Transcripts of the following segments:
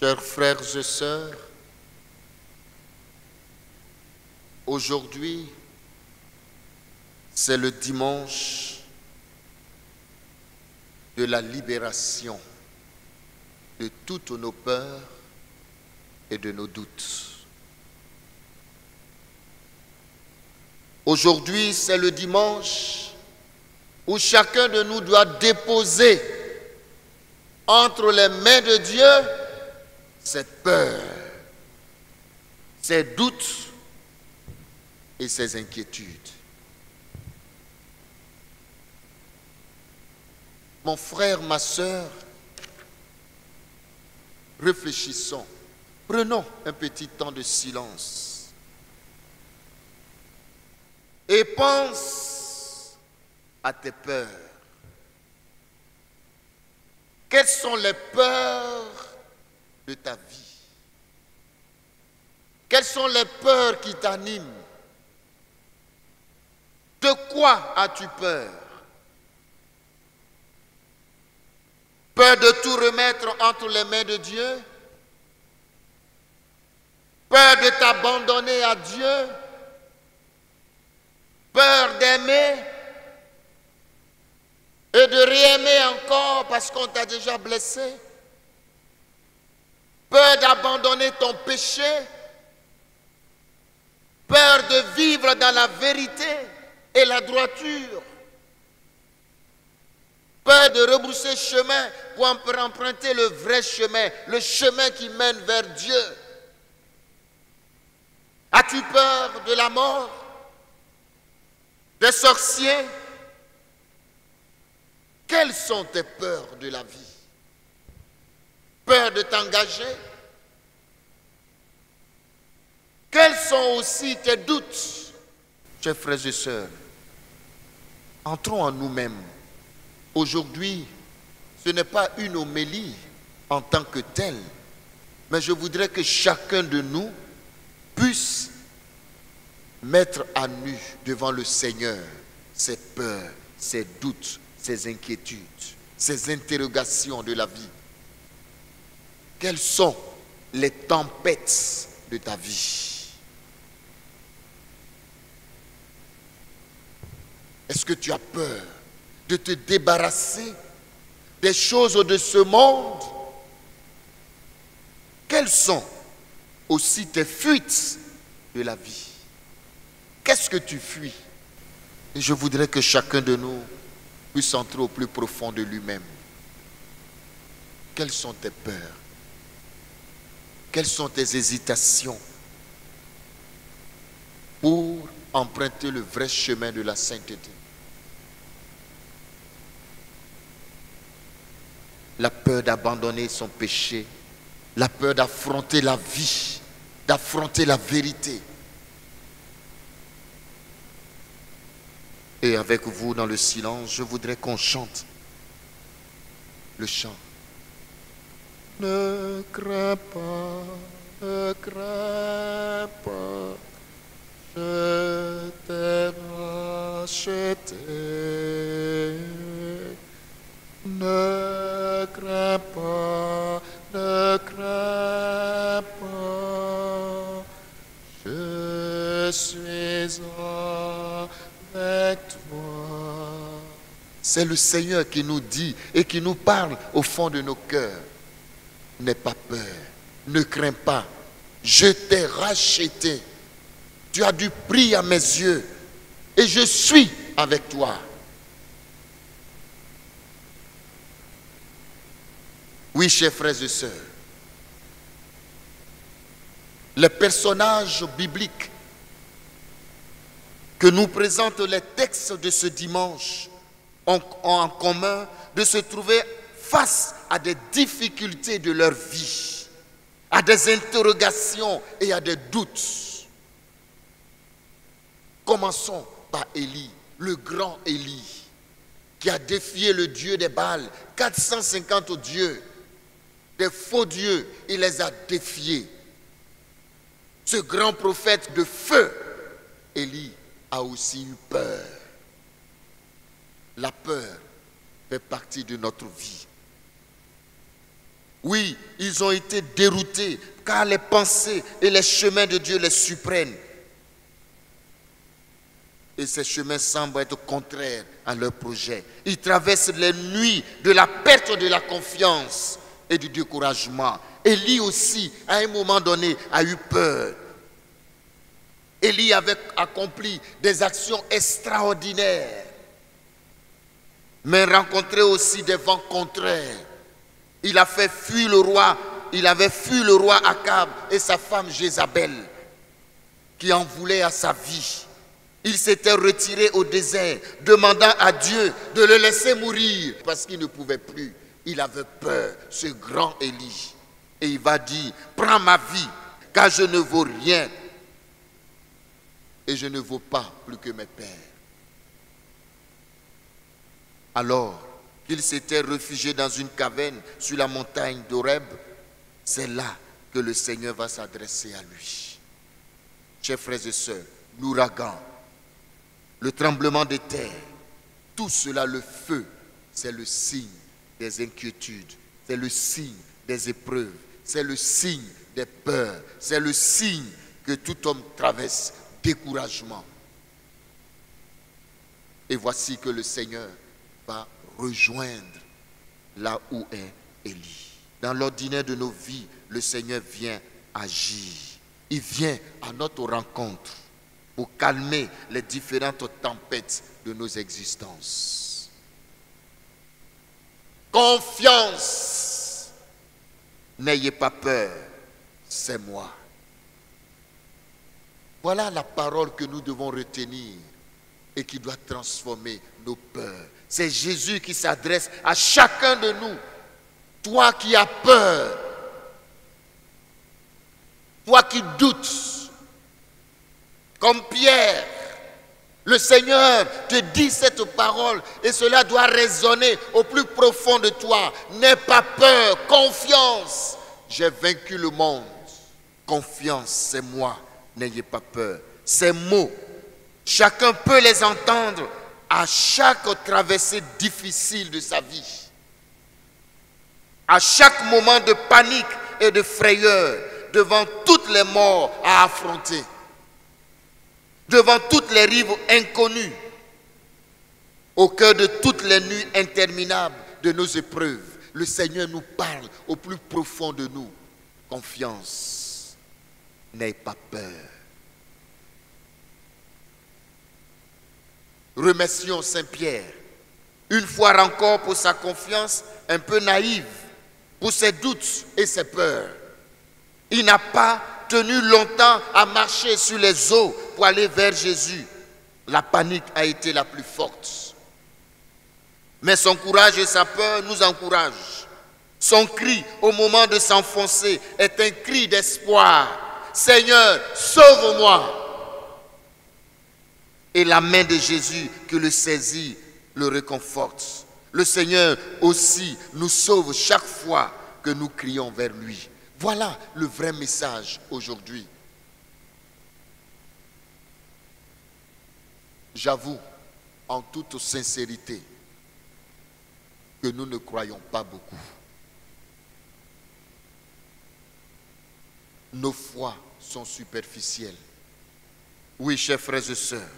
Chers frères et sœurs, aujourd'hui, c'est le dimanche de la libération de toutes nos peurs et de nos doutes. Aujourd'hui, c'est le dimanche où chacun de nous doit déposer entre les mains de Dieu ses peurs, ses doutes et ses inquiétudes. Mon frère, ma soeur, réfléchissons, prenons un petit temps de silence et pense à tes peurs. Quelles sont les peurs de ta vie. Quelles sont les peurs qui t'animent? De quoi as-tu peur? Peur de tout remettre entre les mains de Dieu? Peur de t'abandonner à Dieu? Peur d'aimer? Et de réaimer encore parce qu'on t'a déjà blessé? Peur d'abandonner ton péché. Peur de vivre dans la vérité et la droiture. Peur de rebrousser chemin pour emprunter le vrai chemin, le chemin qui mène vers Dieu. As-tu peur de la mort, des sorciers? Quelles sont tes peurs de la vie? De t'engager Quels sont aussi tes doutes Chers frères et sœurs, entrons en nous-mêmes. Aujourd'hui, ce n'est pas une homélie en tant que telle, mais je voudrais que chacun de nous puisse mettre à nu devant le Seigneur ses peurs, ses doutes, ses inquiétudes, ses interrogations de la vie Quelles sont les tempêtes de ta vie? Est-ce que tu as peur de te débarrasser des choses de ce monde? Quelles sont aussi tes fuites de la vie? Qu'est-ce que tu fuis? Et je voudrais que chacun de nous puisse entrer au plus profond de lui-même. Quelles sont tes peurs? Quelles sont tes hésitations pour emprunter le vrai chemin de la sainteté? La peur d'abandonner son péché, la peur d'affronter la vie, d'affronter la vérité. Et avec vous dans le silence, je voudrais qu'on chante le chant. Ne crains pas, ne crains pas, je t'ai racheté. Ne crains pas, ne crains pas, je suis c'est le Seigneur qui nous dit et qui nous parle au fond de nos cœurs. N'aie pas peur, ne crains pas. Je t'ai racheté. Tu as du prix à mes yeux et je suis avec toi. Oui, chers frères et sœurs, les personnages bibliques que nous présentent les textes de ce dimanche ont, en commun de se trouver face à des difficultés de leur vie, à des interrogations et à des doutes. Commençons par Élie, le grand Élie, qui a défié le Dieu des Baals, 450 dieux, des faux dieux, il les a défiés. Ce grand prophète de feu, Élie, a aussi eu peur. La peur fait partie de notre vie. Oui, ils ont été déroutés car les pensées et les chemins de Dieu les supprennent. Et ces chemins semblent être contraires à leur projet. Ils traversent les nuits de la perte de la confiance et du découragement. Élie aussi, à un moment donné, a eu peur. Élie avait accompli des actions extraordinaires, mais rencontré aussi des vents contraires. Il a fait fuir le roi, il avait fui le roi Akab et sa femme Jézabel, qui en voulait à sa vie. Il s'était retiré au désert, demandant à Dieu de le laisser mourir parce qu'il ne pouvait plus. Il avait peur, ce grand Élie. Et il va dire, prends ma vie, car je ne vaux rien. Et je ne vaux pas plus que mes pères. Alors qu'il s'était réfugié dans une caverne sur la montagne d'Oreb, c'est là que le Seigneur va s'adresser à lui. Chers frères et sœurs, l'ouragan, le tremblement de terre, tout cela, le feu, c'est le signe des inquiétudes, c'est le signe des épreuves, c'est le signe des peurs, c'est le signe que tout homme traverse, découragement. Et voici que le Seigneur va rejoindre là où est Élie. Dans l'ordinaire de nos vies, le Seigneur vient agir. Il vient à notre rencontre pour calmer les différentes tempêtes de nos existences. Confiance. N'ayez pas peur, c'est moi. Voilà la parole que nous devons retenir et qui doit transformer nos peurs. C'est Jésus qui s'adresse à chacun de nous. Toi qui as peur, toi qui doutes, comme Pierre, le Seigneur te dit cette parole et cela doit résonner au plus profond de toi. N'aie pas peur, confiance. J'ai vaincu le monde. Confiance, c'est moi. N'ayez pas peur. Ces mots, chacun peut les entendre à chaque traversée difficile de sa vie. À chaque moment de panique et de frayeur devant toutes les morts à affronter devant toutes les rives inconnues, au cœur de toutes les nuits interminables de nos épreuves, le Seigneur nous parle au plus profond de nous. Confiance, n'aie pas peur. Remercions Saint Pierre, une fois encore pour sa confiance un peu naïve, pour ses doutes et ses peurs. Il n'a pas tenu longtemps à marcher sur les eaux pour aller vers Jésus. La panique a été la plus forte. Mais son courage et sa peur nous encouragent. Son cri au moment de s'enfoncer est un cri d'espoir. Seigneur, sauve-moi. Et la main de Jésus que le saisit le réconforte. Le Seigneur aussi nous sauve chaque fois que nous crions vers lui. Voilà le vrai message aujourd'hui. J'avoue en toute sincérité que nous ne croyons pas beaucoup. Nos foi sont superficielles. Oui, chers frères et sœurs,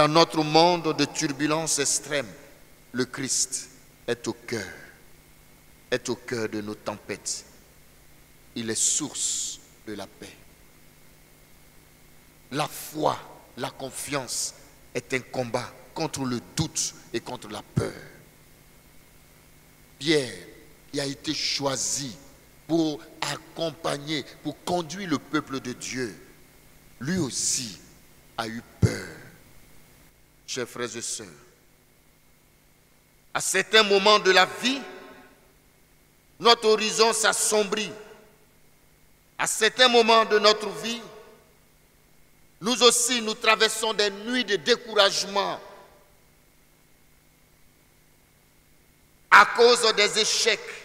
dans notre monde de turbulences extrêmes, le Christ est au cœur, est au cœur de nos tempêtes il est source de la paix. La foi, la confiance est un combat contre le doute et contre la peur. Pierre, qui a été choisi pour accompagner, pour conduire le peuple de Dieu, lui aussi a eu peur. Chers frères et sœurs, à certains moments de la vie, notre horizon s'assombrit à certains moments de notre vie, nous aussi, nous traversons des nuits de découragement à cause des échecs,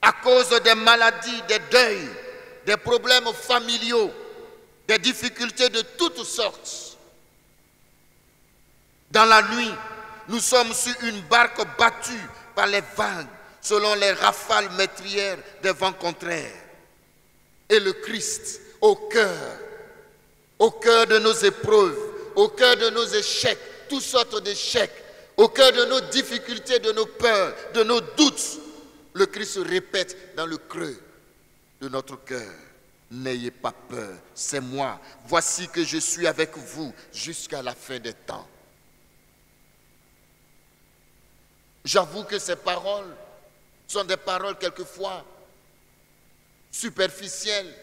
à cause des maladies, des deuils, des problèmes familiaux, des difficultés de toutes sortes. Dans la nuit, nous sommes sur une barque battue par les vagues selon les rafales métrières des vents contraires. Et le Christ au cœur, au cœur de nos épreuves, au cœur de nos échecs, toutes sortes d'échecs, au cœur de nos difficultés, de nos peurs, de nos doutes, le Christ se répète dans le creux de notre cœur. N'ayez pas peur, c'est moi. Voici que je suis avec vous jusqu'à la fin des temps. J'avoue que ces paroles sont des paroles quelquefois superficielles,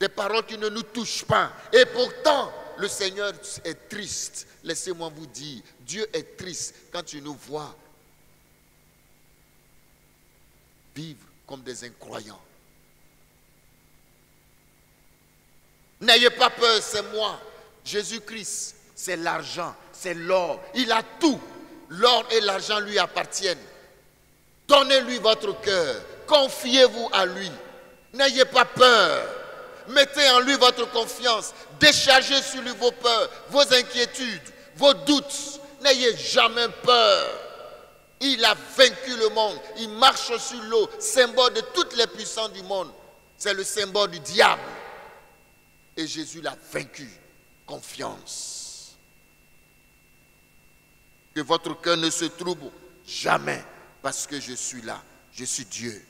des paroles qui ne nous touchent pas. Et pourtant, le Seigneur est triste. Laissez-moi vous dire, Dieu est triste quand il nous voit vivre comme des incroyants. N'ayez pas peur, c'est moi. Jésus-Christ, c'est l'argent, c'est l'or. Il a tout. L'or et l'argent lui appartiennent. Donnez-lui votre cœur. Confiez-vous à lui. N'ayez pas peur. Mettez en lui votre confiance. Déchargez sur lui vos peurs, vos inquiétudes, vos doutes. N'ayez jamais peur. Il a vaincu le monde. Il marche sur l'eau, symbole de toutes les puissances du monde. C'est le symbole du diable. Et Jésus l'a vaincu. Confiance. Que votre cœur ne se trouble jamais parce que je suis là. Je suis Dieu.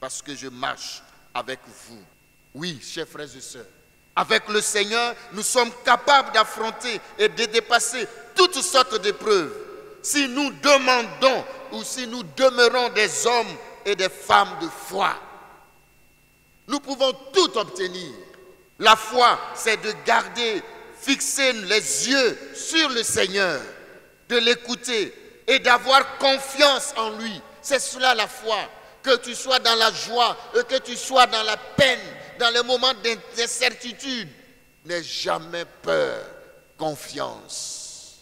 Parce que je marche avec vous. Oui, chers frères et sœurs. Avec le Seigneur, nous sommes capables d'affronter et de dépasser toutes sortes d'épreuves. Si nous demandons ou si nous demeurons des hommes et des femmes de foi. Nous pouvons tout obtenir. La foi, c'est de garder, fixer les yeux sur le Seigneur, de l'écouter et d'avoir confiance en lui. C'est cela la foi. Que tu sois dans la joie et que tu sois dans la peine, dans les moments d'incertitude, n'aie jamais peur, confiance.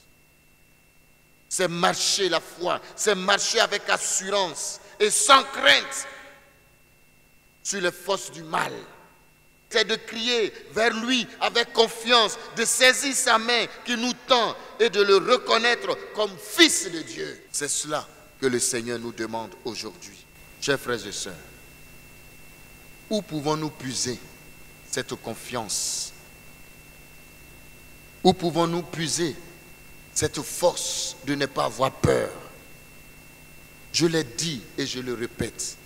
C'est marcher la foi, c'est marcher avec assurance, et sans crainte sur les forces du mal. C'est de crier vers lui avec confiance, de saisir sa main qui nous tend et de le reconnaître comme fils de Dieu. C'est cela que le Seigneur nous demande aujourd'hui. Chers frères et sœurs, où pouvons-nous puiser cette confiance? Où pouvons-nous puiser cette force de ne pas avoir peur? Je l'ai dit et je le répète.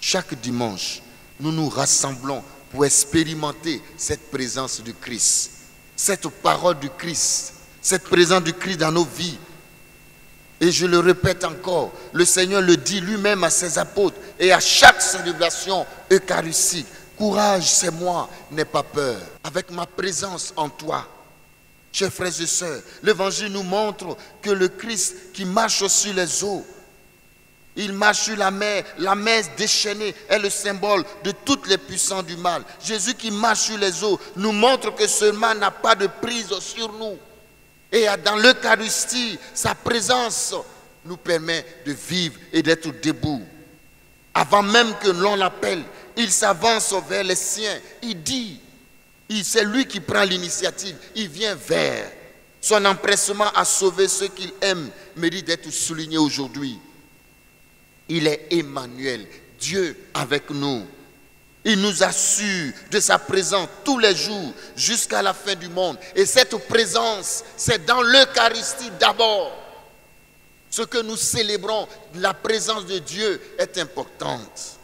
Chaque dimanche, nous nous rassemblons pour expérimenter cette présence du Christ, cette parole du Christ, cette présence du Christ dans nos vies. Et je le répète encore, le Seigneur le dit lui-même à ses apôtres et à chaque célébration eucharistique. Courage, c'est moi, n'aie pas peur. Avec ma présence en toi, chers frères et sœurs, l'évangile nous montre que le Christ qui marche sur les eaux, il marche sur la mer. La mer déchaînée est le symbole de toutes les puissances du mal. Jésus qui marche sur les eaux nous montre que ce mal n'a pas de prise sur nous. Et dans l'Eucharistie, sa présence nous permet de vivre et d'être debout. Avant même que l'on l'appelle, il s'avance vers les siens. Il dit, c'est lui qui prend l'initiative. Il vient vers. Son empressement à sauver ceux qu'il aime mérite d'être souligné aujourd'hui. Il est Emmanuel, Dieu avec nous. Il nous assure de sa présence tous les jours jusqu'à la fin du monde. Et cette présence, c'est dans l'Eucharistie d'abord. Ce que nous célébrons, la présence de Dieu est importante.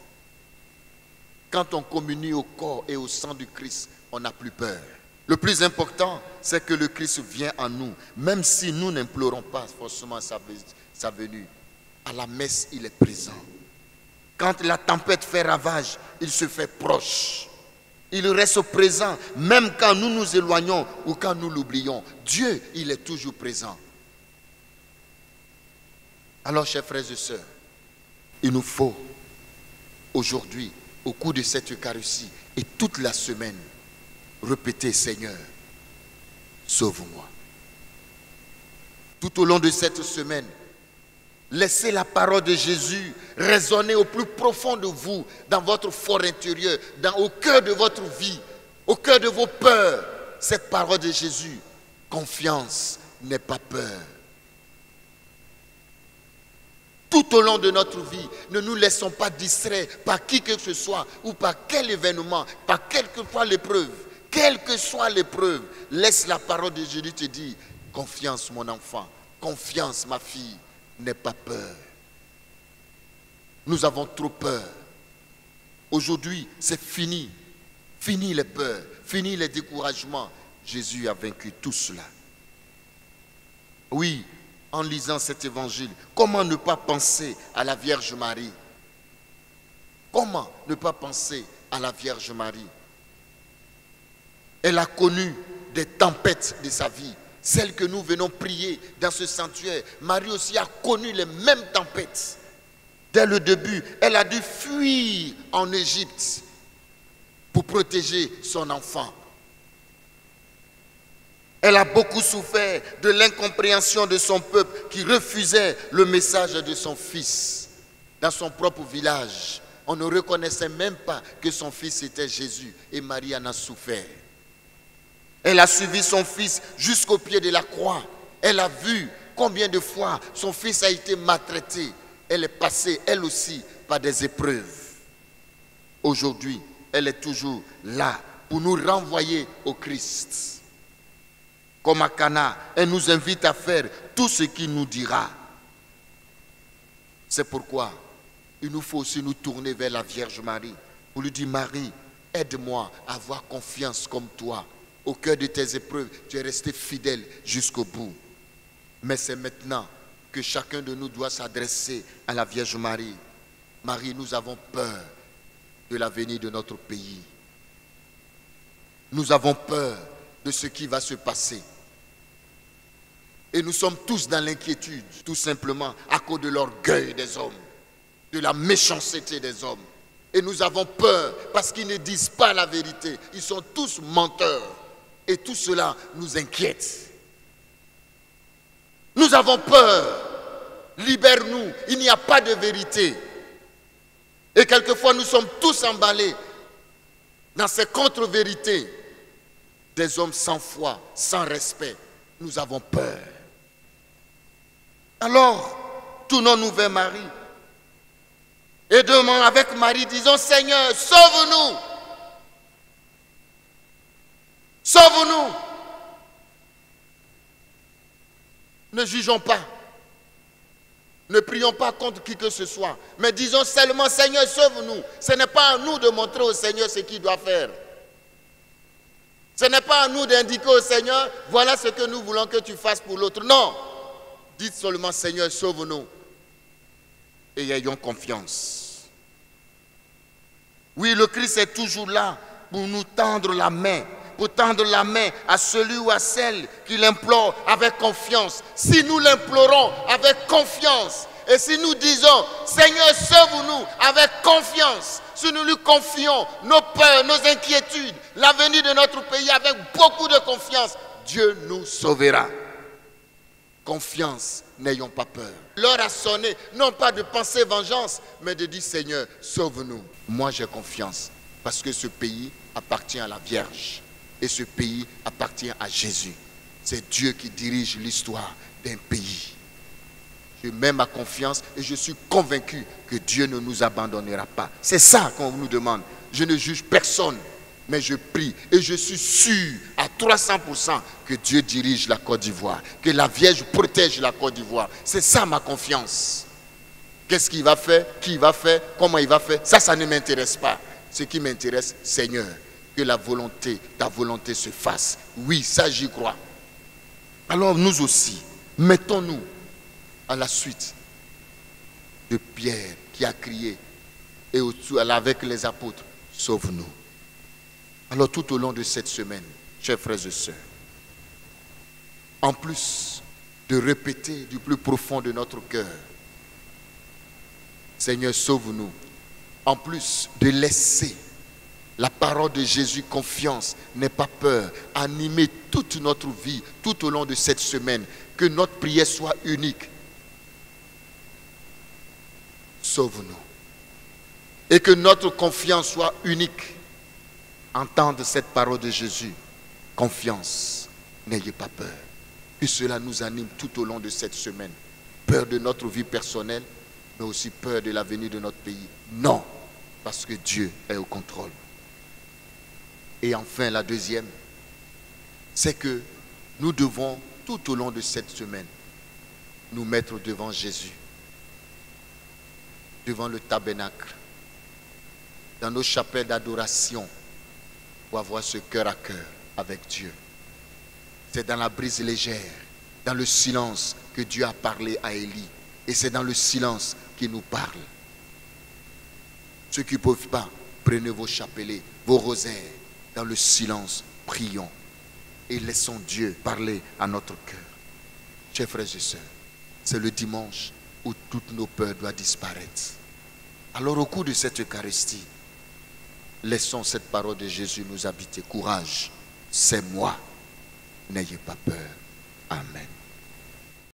Quand on communie au corps et au sang du Christ, on n'a plus peur. Le plus important, c'est que le Christ vient en nous, même si nous n'implorons pas forcément sa venue à la messe, il est présent. Quand la tempête fait ravage, il se fait proche. Il reste présent, même quand nous nous éloignons ou quand nous l'oublions. Dieu, il est toujours présent. Alors, chers frères et sœurs, il nous faut aujourd'hui, au cours de cette Eucharistie et toute la semaine, répéter Seigneur, sauve-moi. Tout au long de cette semaine, Laissez la parole de Jésus résonner au plus profond de vous, dans votre fort intérieur, dans, au cœur de votre vie, au cœur de vos peurs. Cette parole de Jésus, confiance n'est pas peur. tout au long de notre vie. Ne nous laissons pas distraire par qui que ce soit ou par quel événement, par quelle que soit l'épreuve. Quelle que soit l'épreuve, laisse la parole de Jésus te dire, confiance mon enfant, confiance ma fille, n'aie pas peur. Nous avons trop peur. Aujourd'hui, c'est fini. Fini les peurs, fini les découragements. Jésus a vaincu tout cela. Oui, en lisant cet évangile, comment ne pas penser à la Vierge Marie? Comment ne pas penser à la Vierge Marie? Elle a connu des tempêtes de sa vie, celles que nous venons prier dans ce sanctuaire. Marie aussi a connu les mêmes tempêtes. Dès le début, elle a dû fuir en Égypte pour protéger son enfant. Elle a beaucoup souffert de l'incompréhension de son peuple qui refusait le message de son fils. Dans son propre village, on ne reconnaissait même pas que son fils était Jésus et Marie en a souffert. Elle a suivi son fils jusqu'au pied de la croix. Elle a vu combien de fois son fils a été maltraité. Elle est passée, elle aussi, par des épreuves. Aujourd'hui, elle est toujours là pour nous renvoyer au Christ comme à Cana. Elle nous invite à faire tout ce qu'il nous dira. C'est pourquoi il nous faut aussi nous tourner vers la Vierge Marie pour lui dire Marie, aide-moi à avoir confiance comme toi. Au cœur de tes épreuves, tu es resté fidèle jusqu'au bout. Mais c'est maintenant que chacun de nous doit s'adresser à la Vierge Marie. Marie, nous avons peur de l'avenir de notre pays. Nous avons peur de ce qui va se passer. Et nous sommes tous dans l'inquiétude, tout simplement à cause de l'orgueil des hommes, de la méchanceté des hommes. Et nous avons peur parce qu'ils ne disent pas la vérité. Ils sont tous menteurs. Et tout cela nous inquiète. Nous avons peur. Libère-nous. Il n'y a pas de vérité. Et quelquefois, nous sommes tous emballés dans ces contre-vérités des hommes sans foi, sans respect. Nous avons peur. Alors, tournons-nous vers Marie. Et demandons avec Marie, disons, Seigneur, sauve-nous. Sauve-nous. Ne jugeons pas. Ne prions pas contre qui que ce soit. Mais disons seulement, Seigneur, sauve-nous. Ce n'est pas à nous de montrer au Seigneur ce qu'il doit faire. Ce n'est pas à nous d'indiquer au Seigneur, voilà ce que nous voulons que tu fasses pour l'autre. Non. Dites seulement, Seigneur, sauve-nous. Et ayons confiance. Oui, le Christ est toujours là pour nous tendre la main, pour tendre la main à celui ou à celle qui l'implore avec confiance. Si nous l'implorons avec confiance, et si nous disons, Seigneur, sauve-nous avec confiance, si nous lui confions nos peurs, nos inquiétudes, l'avenir de notre pays avec beaucoup de confiance, Dieu nous sauvera. Confiance, n'ayons pas peur. L'heure a sonné, non pas de penser vengeance, mais de dire Seigneur, sauve-nous. Moi j'ai confiance, parce que ce pays appartient à la Vierge, et ce pays appartient à Jésus. C'est Dieu qui dirige l'histoire d'un pays. Je mets ma confiance et je suis convaincu que Dieu ne nous abandonnera pas. C'est ça qu'on nous demande. Je ne juge personne mais je prie et je suis sûr à 300% que Dieu dirige la Côte d'Ivoire, que la Vierge protège la Côte d'Ivoire. C'est ça ma confiance. Qu'est-ce qu'il va faire? Qui va faire? Comment il va faire? Ça, ça ne m'intéresse pas. Ce qui m'intéresse, Seigneur, que la volonté, ta volonté se fasse. Oui, ça j'y crois. Alors nous aussi, mettons-nous à la suite de Pierre qui a crié et avec les apôtres, sauve-nous. Alors tout au long de cette semaine, chers frères et sœurs, en plus de répéter du plus profond de notre cœur, Seigneur, sauve-nous, en plus de laisser la parole de Jésus, confiance, n'aie pas peur, animer toute notre vie, tout au long de cette semaine, que notre prière soit unique. Sauve-nous. Et que notre confiance soit unique entendre cette parole de Jésus. Confiance, n'ayez pas peur. Que cela nous anime tout au long de cette semaine. Peur de notre vie personnelle, mais aussi peur de l'avenir de notre pays. Non, parce que Dieu est au contrôle. Et enfin, la deuxième, c'est que nous devons, tout au long de cette semaine, nous mettre devant Jésus, devant le tabernacle, dans nos chapelles d'adoration, pour avoir ce cœur à cœur avec Dieu. C'est dans la brise légère, dans le silence que Dieu a parlé à Élie. Et c'est dans le silence qu'il nous parle. Ceux qui ne peuvent pas, prenez vos chapelets, vos rosaires. Dans le silence, prions. Et laissons Dieu parler à notre cœur. Chers frères et sœurs, c'est le dimanche où toutes nos peurs doivent disparaître. Alors au cours de cette Eucharistie, laissons cette parole de Jésus nous habiter. Courage, c'est moi. N'ayez pas peur. Amen.